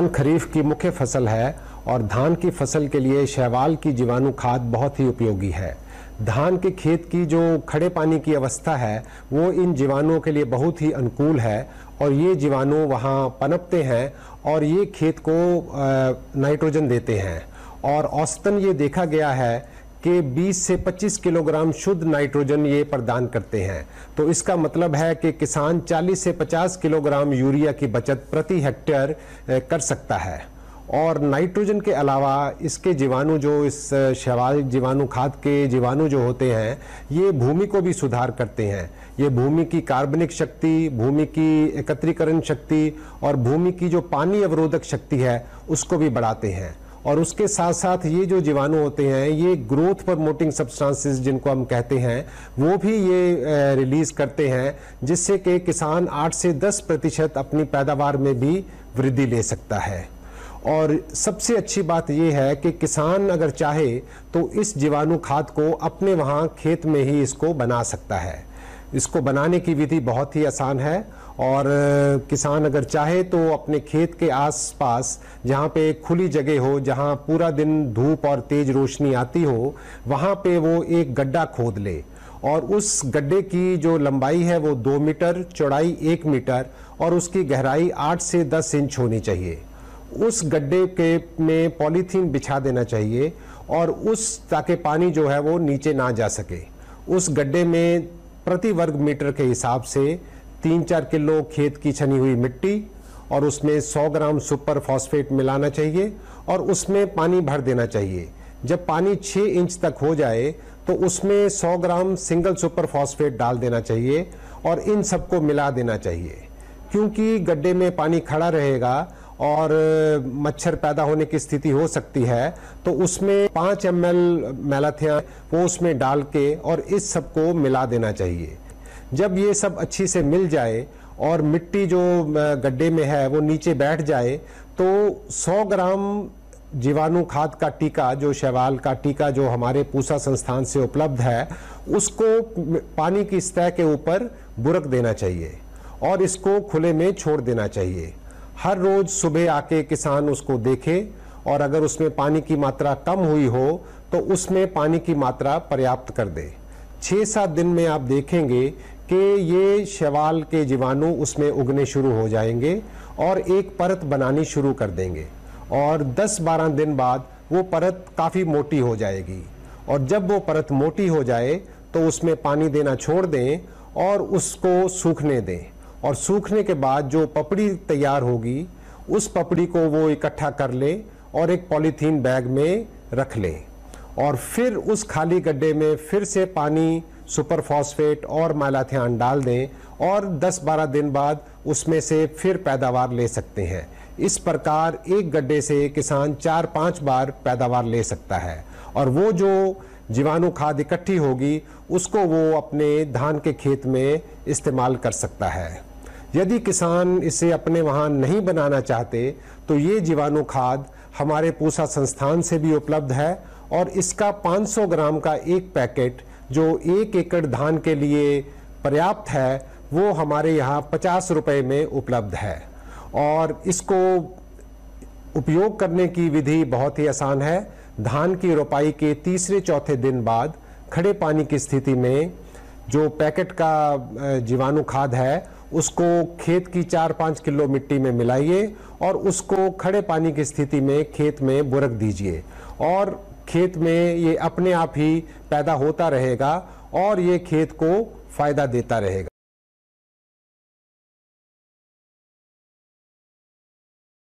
खरीफ की मुख्य फ़सल है और धान की फ़सल के लिए शैवाल की जीवाणु खाद बहुत ही उपयोगी है। धान के खेत की जो खड़े पानी की अवस्था है, वो इन जीवाणुओं के लिए बहुत ही अनुकूल है और ये जीवाणु वहाँ पनपते हैं और ये खेत को नाइट्रोजन देते हैं। और औसतन ये देखा गया है कि 20 से 25 किलोग्राम शुद्ध नाइट्रोजन ये प्रदान करते हैं। तो इसका मतलब है कि किसान 40 से 50 किलोग्राम यूरिया की बचत प्रति हेक्टेयर कर सकता है। और नाइट्रोजन के अलावा इसके जीवाणु जो इस शैवाल जीवाणु खाद के जीवाणु जो होते हैं, ये भूमि को भी सुधार करते हैं। ये भूमि की कार्बनिक शक्ति, भूमि की एकत्रीकरण शक्ति और भूमि की जो पानी अवरोधक शक्ति है, उसको भी बढ़ाते हैं। और उसके साथ साथ ये जो जीवाणु होते हैं, ये ग्रोथ प्रमोटिंग सब्सटेंसेस जिनको हम कहते हैं, वो भी ये रिलीज़ करते हैं, जिससे कि किसान 8 से 10 प्रतिशत अपनी पैदावार में भी वृद्धि ले सकता है। और सबसे अच्छी बात यह है कि किसान अगर चाहे तो इस जीवाणु खाद को अपने वहाँ खेत में ही इसको बना सकता है। इसको बनाने की विधि बहुत ही आसान है और किसान अगर चाहे तो अपने खेत के आसपास जहाँ पे खुली जगह हो, जहाँ पूरा दिन धूप और तेज रोशनी आती हो, वहाँ पे वो एक गड्ढा खोद ले। और उस गड्ढे की जो लंबाई है वो दो मीटर, चौड़ाई एक मीटर और उसकी गहराई आठ से दस इंच होनी चाहिए। उस गड्ढे के में पॉलीथीन बिछा देना चाहिए और उस, ताकि पानी जो है वो नीचे ना जा सके। उस गड्ढे में प्रति वर्ग मीटर के हिसाब से तीन चार किलो खेत की छनी हुई मिट्टी और उसमें 100 ग्राम सुपर फॉस्फेट मिलाना चाहिए और उसमें पानी भर देना चाहिए। जब पानी 6 इंच तक हो जाए तो उसमें 100 ग्राम सिंगल सुपर फॉस्फेट डाल देना चाहिए और इन सबको मिला देना चाहिए। क्योंकि गड्ढे में पानी खड़ा रहेगा और मच्छर पैदा होने की स्थिति हो सकती है तो उसमें पाँच एम एल मैलाथिया वो उसमें डाल के और इस सबको मिला देना चाहिए। जब ये सब अच्छी से मिल जाए और मिट्टी जो गड्ढे में है वो नीचे बैठ जाए तो 100 ग्राम जीवाणु खाद का टीका, जो शैवाल का टीका, जो हमारे पूसा संस्थान से उपलब्ध है, उसको पानी की सतह के ऊपर बुरक देना चाहिए और इसको खुले में छोड़ देना चाहिए। हर रोज सुबह आके किसान उसको देखे और अगर उसमें पानी की मात्रा कम हुई हो तो उसमें पानी की मात्रा पर्याप्त कर दे। छः सात दिन में आप देखेंगे कि ये शैवाल के जीवाणु उसमें उगने शुरू हो जाएँगे और एक परत बनानी शुरू कर देंगे और 10-12 दिन बाद वो परत काफ़ी मोटी हो जाएगी। और जब वो परत मोटी हो जाए तो उसमें पानी देना छोड़ दें और उसको सूखने दें। और सूखने के बाद जो पपड़ी तैयार होगी, उस पपड़ी को वो इकट्ठा कर ले और एक पॉलीथीन बैग में रख लें। और फिर उस खाली गड्ढे में फिर से पानी, सुपर फॉस्फेट और मालाथियान डाल दें और 10-12 दिन बाद उसमें से फिर पैदावार ले सकते हैं। इस प्रकार एक गड्ढे से किसान चार पाँच बार पैदावार ले सकता है। और वो जो जीवाणु खाद इकट्ठी होगी, उसको वो अपने धान के खेत में इस्तेमाल कर सकता है। यदि किसान इसे अपने वहाँ नहीं बनाना चाहते तो ये जीवाणु खाद हमारे पूसा संस्थान से भी उपलब्ध है और इसका 500 ग्राम का एक पैकेट जो एक एकड़ धान के लिए पर्याप्त है, वो हमारे यहाँ पचास रुपये में उपलब्ध है। और इसको उपयोग करने की विधि बहुत ही आसान है। धान की रोपाई के तीसरे चौथे दिन बाद खड़े पानी की स्थिति में जो पैकेट का जीवाणु खाद है उसको खेत की चार पाँच किलो मिट्टी में मिलाइए और उसको खड़े पानी की स्थिति में खेत में बुरक दीजिए। और खेत में ये अपने आप ही पैदा होता रहेगा और ये खेत को फ़ायदा देता रहेगा।